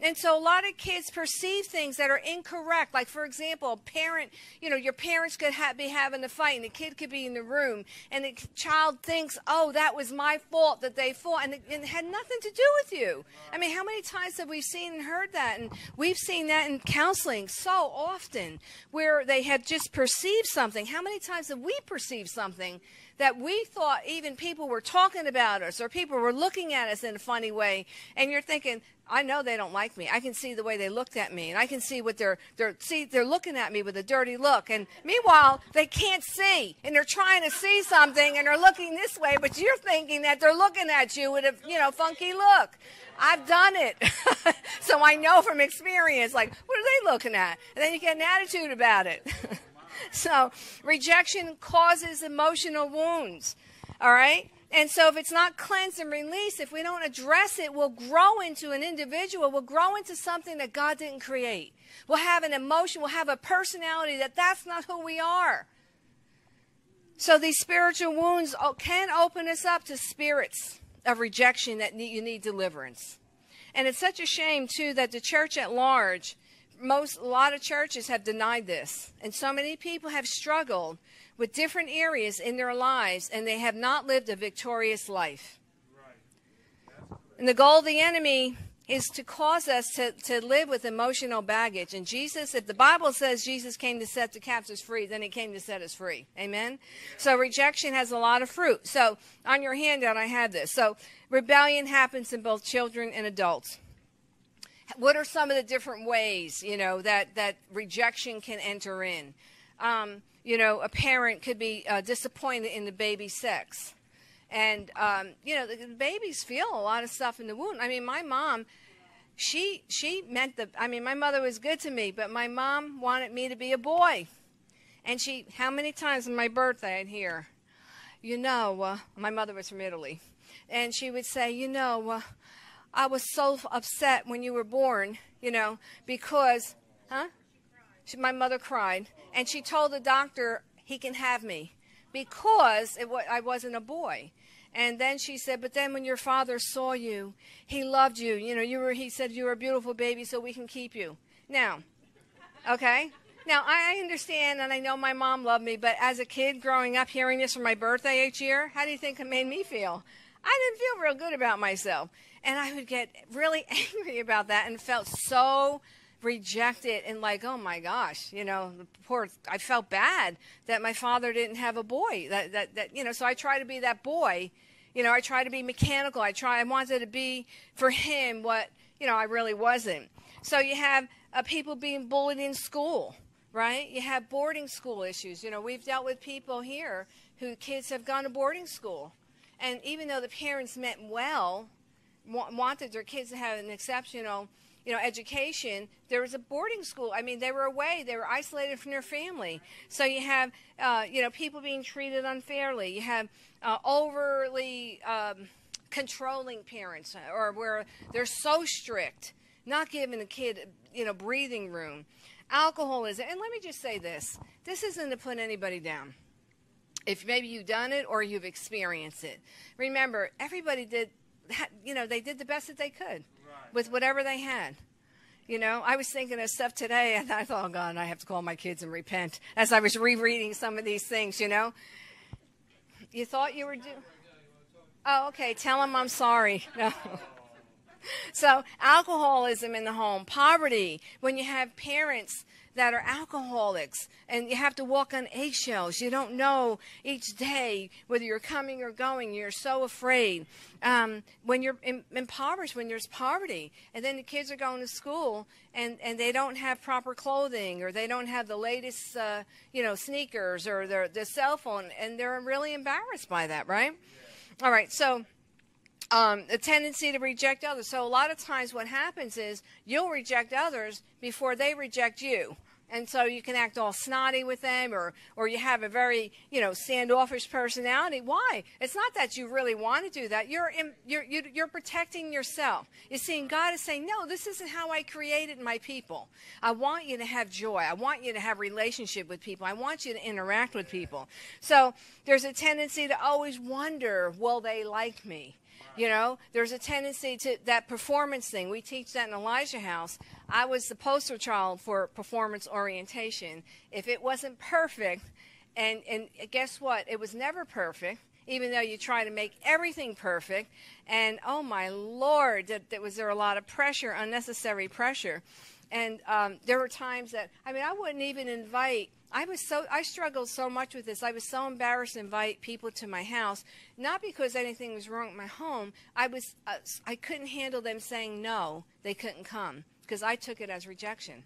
And so a lot of kids perceive things that are incorrect. Like, for example, a parent, you know, your parents could ha- be having a fight and the kid could be in the room and the child thinks, oh, that was my fault that they fought and it, it had nothing to do with you. I mean, how many times have we seen and heard that? And we've seen that in counseling so often where they have just perceived something. How many times have we perceived something that we thought even people were talking about us or people were looking at us in a funny way and you're thinking I know they don't like me. I can see the way they looked at me, and I can see what they're they're see they're looking at me with a dirty look. And meanwhile, they can't see, and they're trying to see something, and they're looking this way, but you're thinking that they're looking at you with a you know funky look. I've done it, so I know from experience. Like, what are they looking at? And then you get an attitude about it. so rejection causes emotional wounds. All right. And so, if it's not cleansed and released, if we don't address it, we'll grow into an individual, we'll grow into something that God didn't create. We'll have an emotion, we'll have a personality that that's not who we are. So, these spiritual wounds can open us up to spirits of rejection that you need deliverance. And it's such a shame, too, that the church at large, most, a lot of churches have denied this. And so many people have struggled with different areas in their lives and they have not lived a victorious life. And the goal of the enemy is to cause us to, to live with emotional baggage. And Jesus, if the Bible says Jesus came to set the captives free, then he came to set us free. Amen? So rejection has a lot of fruit. So on your handout, I have this. So rebellion happens in both children and adults. What are some of the different ways, you know, that, that rejection can enter in? Um, you know, a parent could be uh, disappointed in the baby's sex. And, um, you know, the, the babies feel a lot of stuff in the womb. I mean, my mom, she, she meant the, I mean, my mother was good to me, but my mom wanted me to be a boy. And she, how many times on my birthday I'd hear, you know, uh, my mother was from Italy. And she would say, you know, uh, I was so upset when you were born, you know, because, huh? She, my mother cried, and she told the doctor he can have me because it, I wasn't a boy. And then she said, but then when your father saw you, he loved you. You know, you were. He said you were a beautiful baby, so we can keep you. Now, okay. Now I understand, and I know my mom loved me, but as a kid growing up, hearing this for my birthday each year, how do you think it made me feel? I didn't feel real good about myself, and I would get really angry about that, and felt so rejected and like oh my gosh you know poor i felt bad that my father didn't have a boy that that, that you know so i try to be that boy. You know i try to be mechanical. I try i wanted to be for him what you know i really wasn't. So you have uh, people being bullied in school right? You have boarding school issues. You know we've dealt with people here who kids have gone to boarding school and even though the parents meant well wanted their kids to have an exceptional you know, education, there was a boarding school. I mean, they were away. They were isolated from their family. So you have, uh, you know, people being treated unfairly. You have uh, overly um, controlling parents, or where they're so strict, not giving the kid, you know, breathing room. Alcoholism. And let me just say this: this isn't to put anybody down. If maybe you've done it or you've experienced it, remember everybody did. You know, they did the best that they could with whatever they had. You know, I was thinking of stuff today, and I thought, oh God, I have to call my kids and repent as I was rereading some of these things. You know, you thought you were doing. Oh, okay. Tell them I'm sorry. No. So, alcoholism in the home, poverty, when you have parents that are alcoholics and you have to walk on eggshells. You don't know each day whether you're coming or going. You're so afraid. Um, when you're in, impoverished, when there's poverty, and then the kids are going to school and, and they don't have proper clothing or they don't have the latest, uh, you know, sneakers or their, their cell phone, and they're really embarrassed by that, right? All right, so um, a tendency to reject others. So a lot of times what happens is you'll reject others before they reject you. And so you can act all snotty with them or or you have a very you know standoffish personality. Why? It's not that you really want to do that. You're in, you're you're protecting yourself. You're seeing god is saying no this isn't how i created my people. I want you to have joy. I want you to have relationship with people. I want you to interact with people. So there's a tendency to always wonder will they like me You know, there's a tendency to that performance thing. We teach that in Elijah House. I was the poster child for performance orientation. If it wasn't perfect, and and guess what? It was never perfect even though you try to make everything perfect. And oh my Lord, that, that was there a lot of pressure, unnecessary pressure. And um, there were times that I mean I wouldn't even invite. I was so I struggled so much with this. I was so embarrassed to invite people to my house, not because anything was wrong with my home. I was uh, I couldn't handle them saying no. They couldn't come because I took it as rejection.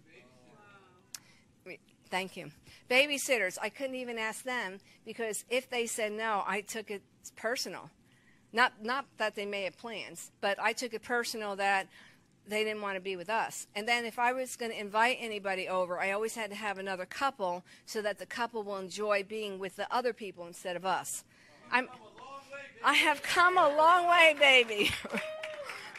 Thank you. Babysitters, I couldn't even ask them because if they said no, I took it personal. Not not that they may have plans, but I took it personal that they didn't want to be with us. And then if I was going to invite anybody over, I always had to have another couple so that the couple will enjoy being with the other people instead of us. I'm I have come a long way, baby.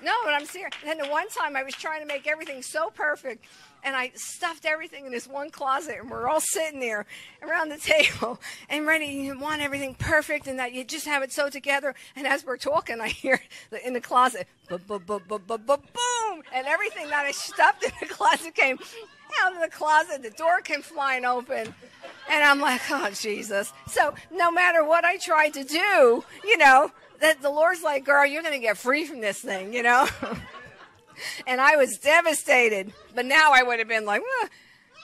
no, but I'm serious. And the one time I was trying to make everything so perfect and I stuffed everything in this one closet, and we're all sitting there around the table and ready. You want everything perfect, and that you just have it so together. And as we're talking, I hear in the closet, boom, and everything that I stuffed in the closet came out of the closet. The door came flying open. And I'm like, oh, Jesus. So no matter what I tried to do, you know, that the Lord's like, girl, you're going to get free from this thing, you know? and I was devastated. But now I would have been like,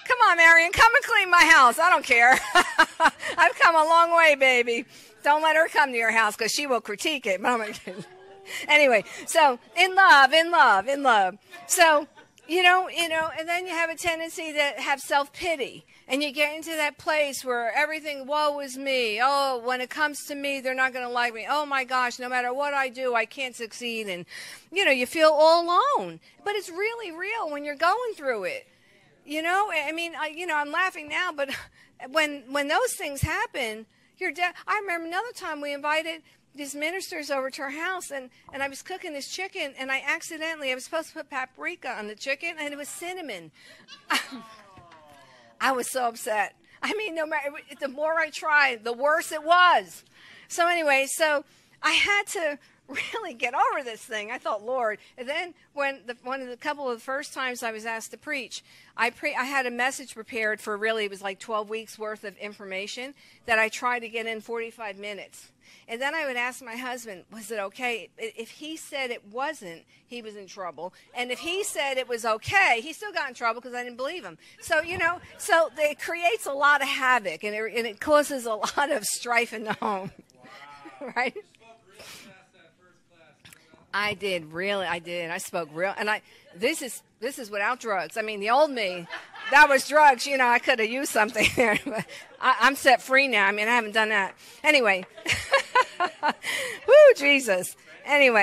come on, Marion, come and clean my house. I don't care. I've come a long way, baby. Don't let her come to your house because she will critique it. anyway, so in love, in love, in love. So, you know, you know, and then you have a tendency to have self pity. And you get into that place where everything, woe is me. Oh, when it comes to me, they're not going to like me. Oh my gosh, no matter what I do, I can't succeed. And, you know, you feel all alone. But it's really real when you're going through it. You know, I mean, I, you know, I'm laughing now, but when when those things happen, you're dead. I remember another time we invited these ministers over to our house and, and I was cooking this chicken and I accidentally I was supposed to put paprika on the chicken and it was cinnamon. I was so upset. I mean, no matter the more I tried, the worse it was. So anyway, so I had to really get over this thing. I thought, Lord. And then when the, one of the couple of the first times I was asked to preach, I pre I had a message prepared for really it was like 12 weeks worth of information that I tried to get in 45 minutes. And then I would ask my husband, was it okay? If he said it wasn't, he was in trouble. And if he said it was okay, he still got in trouble because I didn't believe him. So, you know, so it creates a lot of havoc and it, and it causes a lot of strife in the home. Wow. right? I did really. I did. I spoke real, and I. This is this is without drugs. I mean, the old me, that was drugs. You know, I could have used something there. But I, I'm set free now. I mean, I haven't done that. Anyway, woo, Jesus. Anyway.